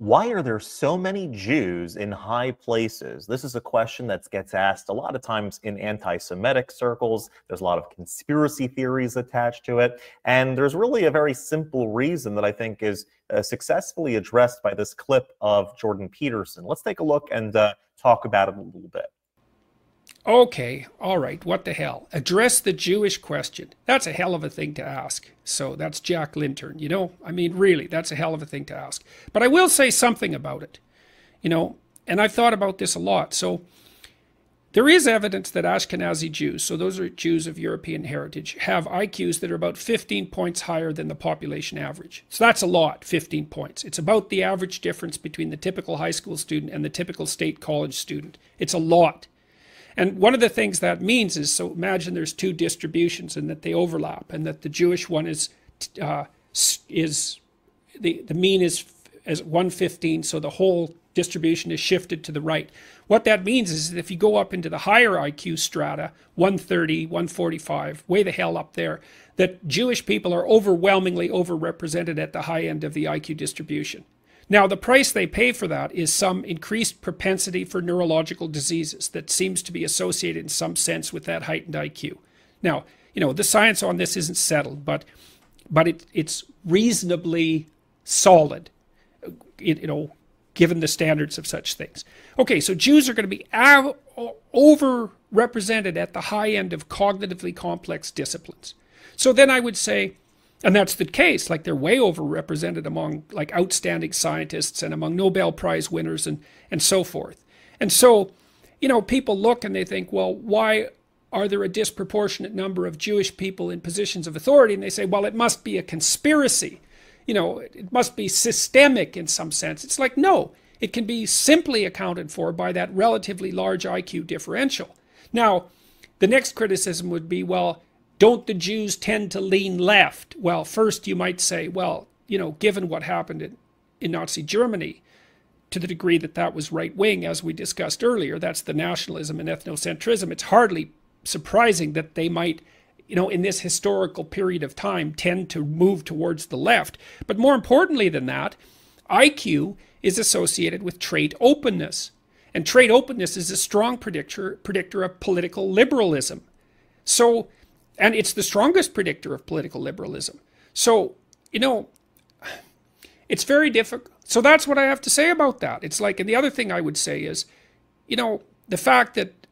Why are there so many Jews in high places? This is a question that gets asked a lot of times in anti Semitic circles. There's a lot of conspiracy theories attached to it. And there's really a very simple reason that I think is uh, successfully addressed by this clip of Jordan Peterson. Let's take a look and uh, talk about it a little bit. Okay, all right, what the hell? Address the Jewish question. That's a hell of a thing to ask. So that's Jack Lintern, you know? I mean, really, that's a hell of a thing to ask. But I will say something about it, you know? And I've thought about this a lot. So there is evidence that Ashkenazi Jews, so those are Jews of European heritage, have IQs that are about 15 points higher than the population average. So that's a lot, 15 points. It's about the average difference between the typical high school student and the typical state college student. It's a lot. And one of the things that means is so imagine there's two distributions and that they overlap, and that the Jewish one is uh, is the the mean is as 115, so the whole distribution is shifted to the right. What that means is that if you go up into the higher IQ strata, 130, 145, way the hell up there, that Jewish people are overwhelmingly overrepresented at the high end of the IQ distribution. Now, the price they pay for that is some increased propensity for neurological diseases that seems to be associated in some sense with that heightened IQ. Now, you know, the science on this isn't settled, but but it, it's reasonably solid, you know, given the standards of such things. Okay, so Jews are going to be overrepresented at the high end of cognitively complex disciplines. So then I would say, and that's the case. Like they're way overrepresented among like outstanding scientists and among nobel prize winners and and so forth. And so you know people look and they think well why are there a disproportionate number of jewish people in positions of authority? And they say well it must be a conspiracy. You know it must be systemic in some sense. It's like no it can be simply accounted for by that relatively large iq differential. Now the next criticism would be well don't the Jews tend to lean left? Well, first you might say, well, you know, given what happened in, in Nazi Germany, to the degree that that was right wing, as we discussed earlier, that's the nationalism and ethnocentrism. It's hardly surprising that they might, you know, in this historical period of time, tend to move towards the left. But more importantly than that, IQ is associated with trait openness. And trait openness is a strong predictor, predictor of political liberalism. So and it's the strongest predictor of political liberalism. So, you know, it's very difficult. So that's what I have to say about that. It's like, and the other thing I would say is, you know, the fact that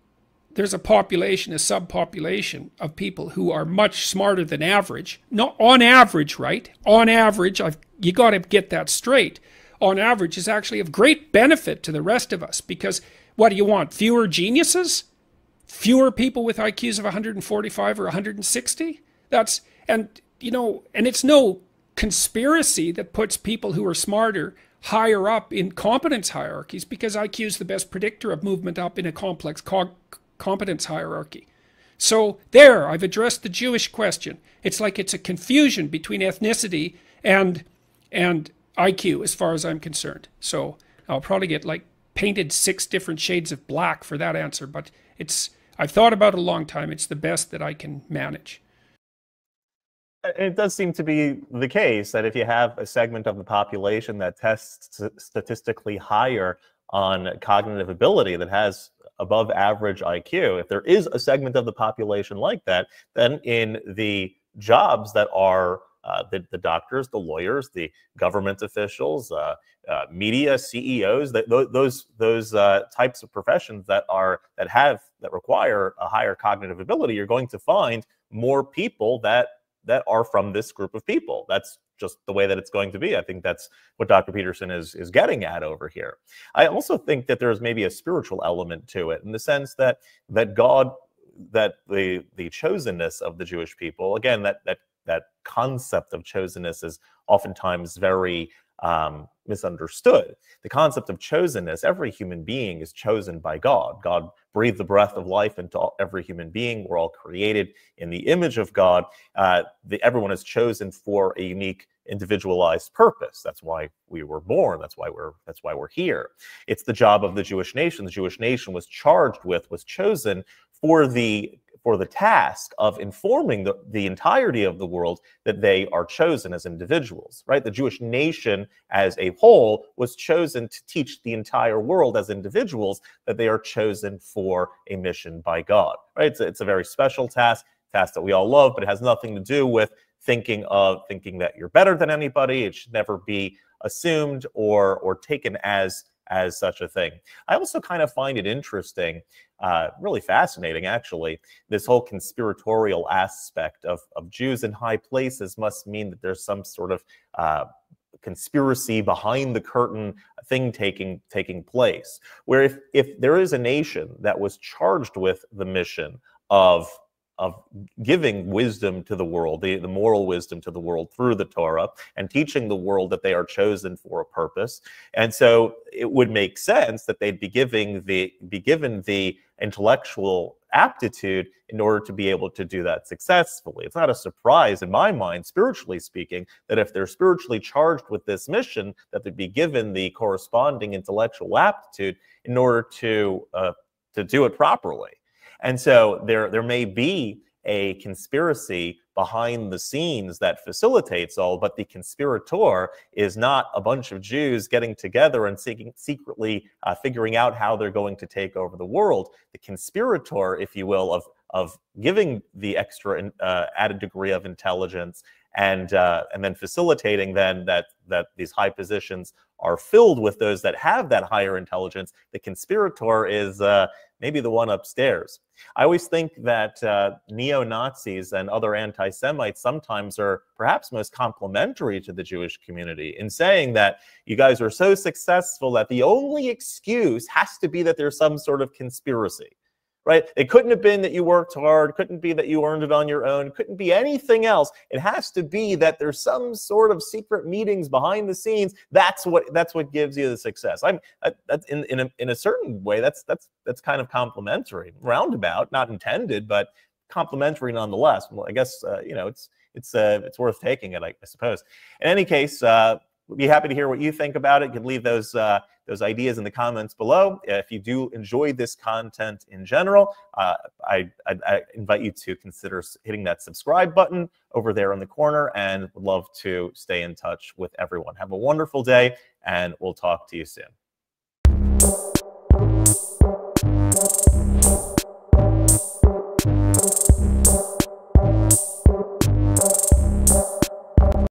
there's a population, a subpopulation of people who are much smarter than average. Not on average, right? On average, I've, you got to get that straight. On average is actually of great benefit to the rest of us because what do you want? Fewer geniuses? Fewer people with IQs of 145 or 160. That's and you know, and it's no conspiracy that puts people who are smarter higher up in competence hierarchies because IQ is the best predictor of movement up in a complex competence hierarchy. So there, I've addressed the Jewish question. It's like it's a confusion between ethnicity and and IQ as far as I'm concerned. So I'll probably get like painted six different shades of black for that answer, but it's I've thought about it a long time. It's the best that I can manage. It does seem to be the case that if you have a segment of the population that tests statistically higher on cognitive ability that has above average IQ, if there is a segment of the population like that, then in the jobs that are uh, the, the doctors, the lawyers, the government officials, uh, uh, media CEOs, those those uh, types of professions that are that have that require a higher cognitive ability, you're going to find more people that that are from this group of people. That's just the way that it's going to be. I think that's what Dr. Peterson is is getting at over here. I also think that there's maybe a spiritual element to it in the sense that that God that the the chosenness of the Jewish people again that that that concept of chosenness is oftentimes very um, misunderstood. The concept of chosenness, every human being is chosen by God. God breathed the breath of life into all, every human being. We're all created in the image of God. Uh, the, everyone is chosen for a unique individualized purpose that's why we were born that's why we're that's why we're here it's the job of the jewish nation the jewish nation was charged with was chosen for the for the task of informing the, the entirety of the world that they are chosen as individuals, right? The Jewish nation as a whole was chosen to teach the entire world as individuals that they are chosen for a mission by God, right? It's a, it's a very special task, task that we all love, but it has nothing to do with thinking of thinking that you're better than anybody. It should never be assumed or or taken as as such a thing. I also kind of find it interesting, uh, really fascinating actually. This whole conspiratorial aspect of of Jews in high places must mean that there's some sort of uh, conspiracy behind the curtain thing taking taking place where if if there is a nation that was charged with the mission of of giving wisdom to the world, the, the moral wisdom to the world through the Torah, and teaching the world that they are chosen for a purpose. And so it would make sense that they'd be giving the be given the intellectual aptitude in order to be able to do that successfully. It's not a surprise in my mind, spiritually speaking, that if they're spiritually charged with this mission, that they'd be given the corresponding intellectual aptitude in order to uh, to do it properly. And so there, there may be a conspiracy behind the scenes that facilitates all, but the conspirator is not a bunch of Jews getting together and seeking, secretly uh, figuring out how they're going to take over the world. The conspirator, if you will, of of giving the extra uh, added degree of intelligence and uh, and then facilitating then that that these high positions are filled with those that have that higher intelligence. The conspirator is uh, maybe the one upstairs. I always think that uh, neo Nazis and other anti Semites sometimes are perhaps most complimentary to the Jewish community in saying that you guys are so successful that the only excuse has to be that there's some sort of conspiracy right? It couldn't have been that you worked hard, couldn't be that you earned it on your own, couldn't be anything else. It has to be that there's some sort of secret meetings behind the scenes. That's what that's what gives you the success. I'm that's in in a, in a certain way that's that's that's kind of complimentary, roundabout, not intended, but complimentary nonetheless. Well, I guess uh, you know it's it's uh, it's worth taking it, I, I suppose. In any case, uh, we'd be happy to hear what you think about it. You can leave those uh, those ideas in the comments below. If you do enjoy this content in general, uh, I, I, I, invite you to consider hitting that subscribe button over there in the corner and would love to stay in touch with everyone. Have a wonderful day, and we'll talk to you soon.